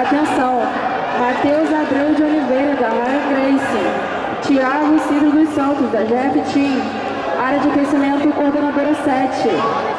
Atenção, Matheus Abreu de Oliveira, da Ryan Grace. Tiago Ciro dos Santos, da GF Team. Área de aquecimento, coordenadora 7.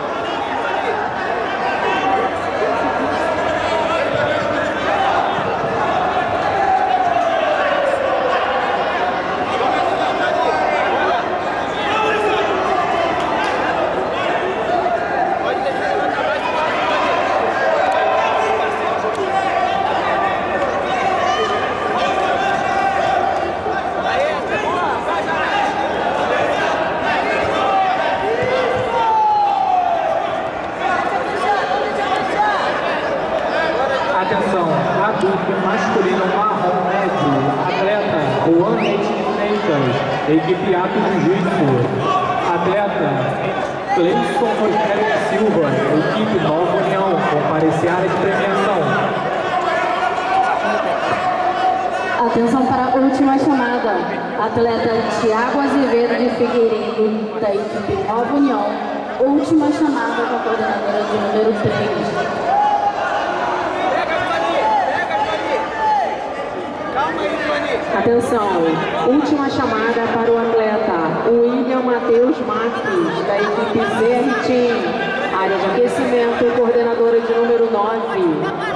Atenção, adulto masculino marrom médio, atleta Juan Freitas, equipe Ato de Jiu-Jitsu. Atleta Cleison Rogério Silva, equipe Nova União, comparecer área de premiação. Atenção para a última chamada. Atleta Tiago Azevedo de Figueiredo, da equipe Nova União. Última chamada com a coordenadora de número 3. Atenção, última chamada para o atleta William Matheus Marques, da equipe ZR Team. Área de aquecimento, coordenadora de número 9.